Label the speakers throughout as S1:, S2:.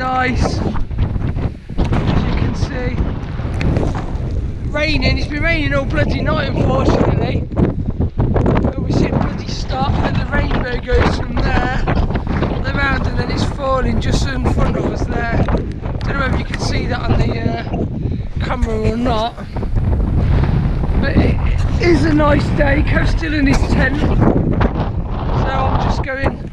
S1: nice. As you can see. Raining, it's been raining all bloody night unfortunately. But we a bloody start and the rainbow goes from there the around and then it's falling just in front of us there. I don't know if you can see that on the uh, camera or not. But it is a nice day. Kev's still in his tent. So I'm just going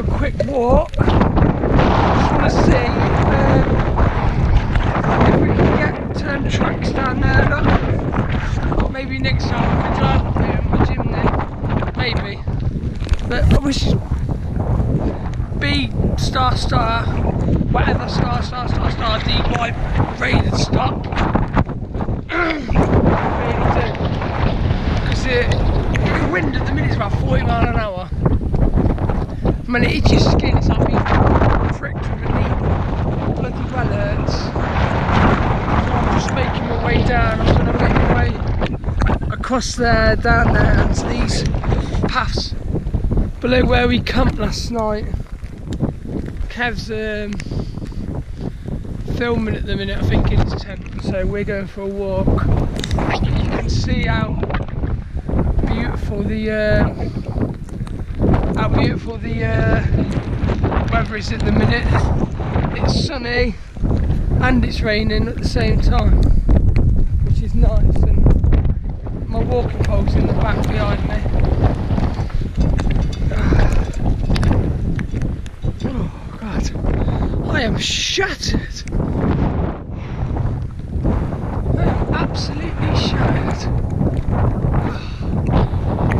S1: a quick walk. Just want to see um, if we can get tracks down there. Look. Maybe next time we can drive up here in my gym. Maybe. But I wish B star star whatever star star star star D Y rated stop. really do. Because the, the wind at the minute is about 40 mile an hour. I mean, it itches your skin, it's like being pricked with a needle. Bloody well hurts. I'm just making my way down. I'm just going to make my way across there, down there, and to these paths below where we camped last night. Kev's um, filming at the minute, I think, in his tent, so we're going for a walk. You can see how beautiful the how beautiful the uh, weather is at the minute. It's sunny and it's raining at the same time, which is nice. And my walking pole's in the back behind me. Oh God, I am shattered. I am absolutely shattered.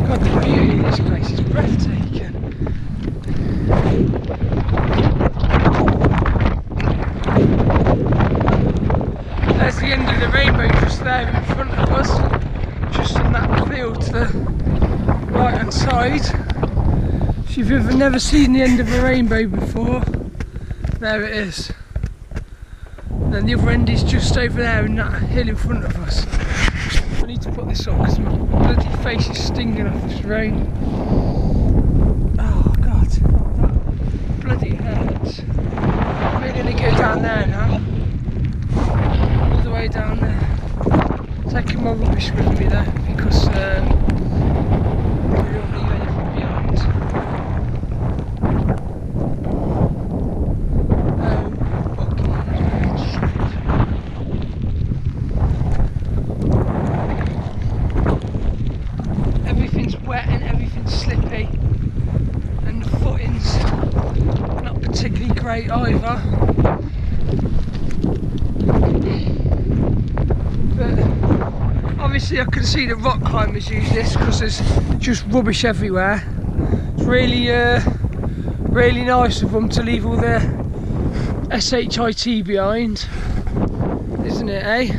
S1: God, the beauty of this place is breathtaking. There's the end of the rainbow just there in front of us, just on that field to the right hand side. If you've ever never seen the end of a rainbow before, there it is. And then the other end is just over there in that hill in front of us. I need to put this on because my bloody face is stinging off this rain. Oh god, that bloody hurts. We're gonna go down there now. Down there. Taking my rubbish with me there because behind. Um, everything's wet and everything's slippy and the footing's not particularly great either I can see the rock climbers use this because there's just rubbish everywhere it's really uh, really nice of them to leave all their SHIT behind isn't it eh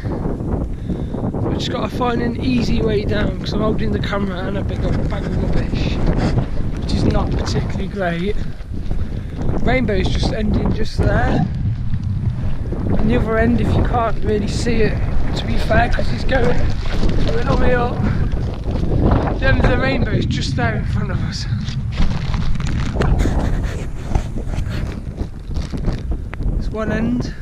S1: I've just got to find an easy way down because I'm holding the camera and a big bag of rubbish, which is not particularly great. Rainbow's just ending just there. And the other end, if you can't really see it, to be fair, because it's going a little bit up. The end of the rainbow is just there in front of us. It's one end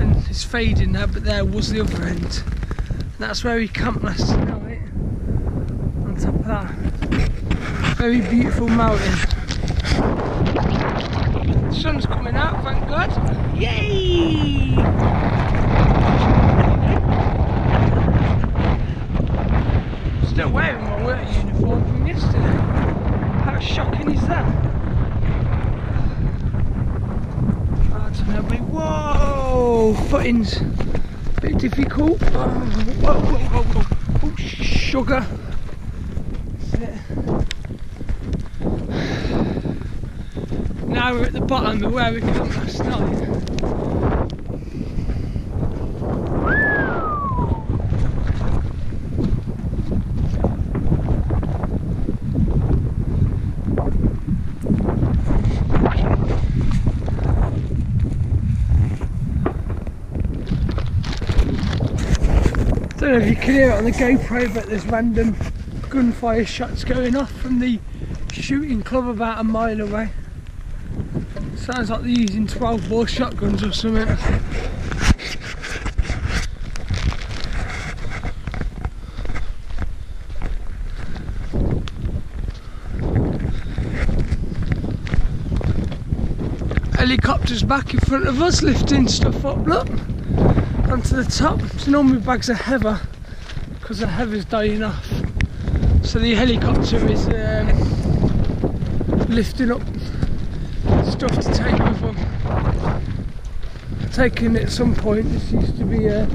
S1: and it's fading now, but there was the other end. And that's where we camped last night. On top of that very beautiful mountain. The sun's coming out, thank God. Yay! Still wearing uniform from yesterday. How shocking is that? Know, but whoa! Footing's bit difficult. Oh, whoa, whoa, whoa, whoa. Oh, sugar. Now we're at the bottom of where we came last night. Know if you can hear it on the GoPro, but there's random gunfire shots going off from the shooting club about a mile away. Sounds like they're using 12 bore shotguns or something. Helicopters back in front of us lifting stuff up, look, onto the top. So normally bags of heather because the heather's dying off. So the helicopter is um, lifting up stuff to take with them. Taking at some point, this used to be a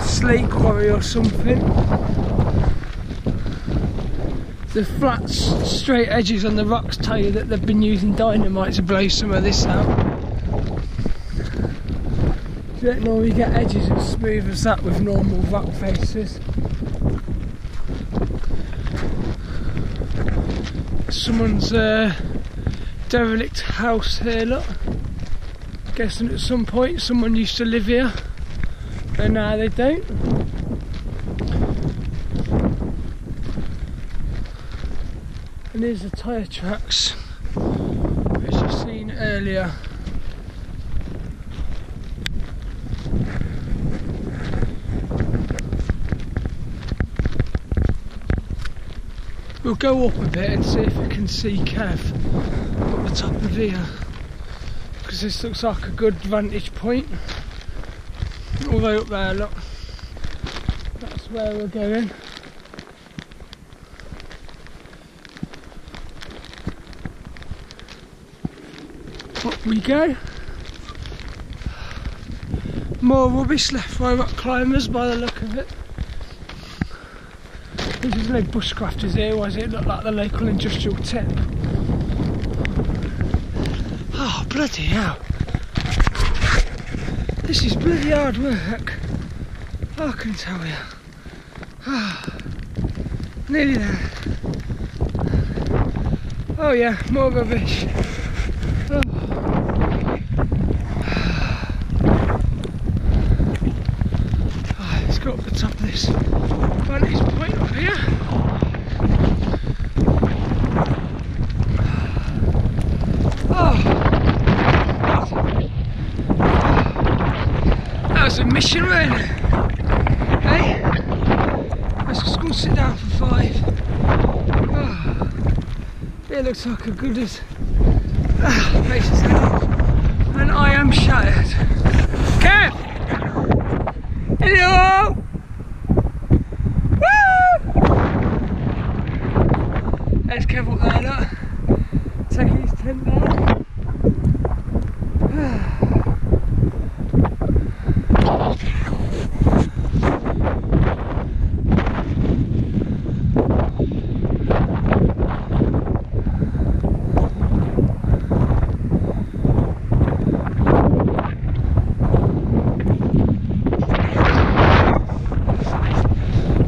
S1: slate quarry or something. The flat, straight edges on the rocks tell you that they've been using dynamite to blow some of this out. You don't normally get edges as smooth as that with normal rock faces. Someone's uh, derelict house here, look. Guessing at some point someone used to live here, and now they don't. And here's the tyre tracks, which you've seen earlier. We'll go up a bit and see if we can see Kev up the top of here. Because this looks like a good vantage point. All the way up there, look. That's where we're going. Up we go. More rubbish left by rock climbers by the look of it. There's no bushcrafters here, does it look like the local industrial tip? Oh, bloody hell. This is bloody hard work. I can tell you. Ah, nearly there. Oh yeah, more rubbish. Oh. Oh, let's go up the top of this vantage point up here. Oh. That was a mission, really. Hey? Let's just go sit down for five. Oh. It looks like a good as ah, face is off. And I am shattered. Kev! Hello! There's Kev up there, look. Taking his tent down.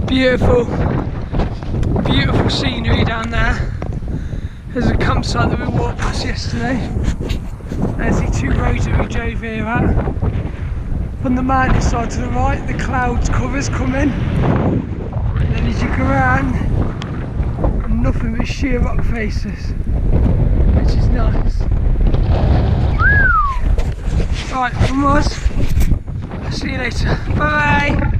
S1: Beautiful, beautiful scenery down there. There's a campsite that we walked past yesterday. There's the two roads that we drove here at. From the mountain side to the right, the clouds covers coming. And then as you go around, nothing but sheer rock faces, which is nice. Right, from us, see you later. Bye bye.